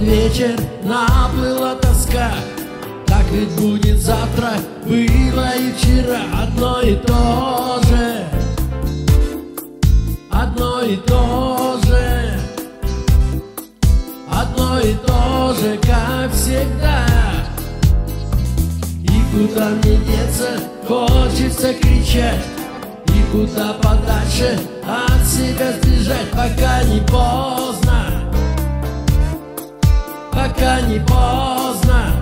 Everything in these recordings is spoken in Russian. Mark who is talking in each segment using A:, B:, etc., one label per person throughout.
A: вечер наплыла тоска. Так ведь будет завтра, было и вчера. Одно и то же. Одно и то же. Одно и то же, как всегда. И куда мне деться, хочется кричать. И куда подальше от себя сбежать Пока не поздно Пока не поздно.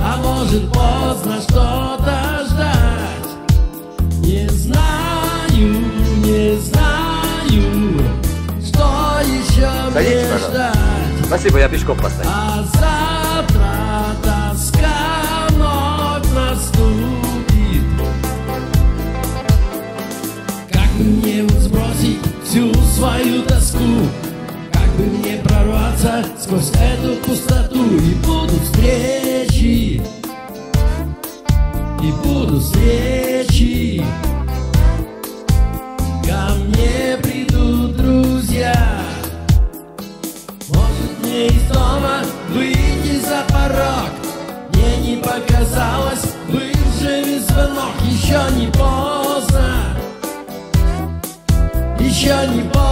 A: А может поздно что-то ждать? Не знаю, не знаю Что еще
B: Садитесь,
A: мне
B: пожалуйста.
A: ждать.
B: Спасибо, я пешком поставлю.
A: а завтра тоска вновь наступит. Как мне вот сбросить всю свою тоску? Как бы мне прорваться сквозь эту пустоту И будут встречи. И будут встречи. Ко мне придут друзья. Может мне из дома выйти за порог. Мне не показалось, выживи звонок. Еще не поздно. Еще не поздно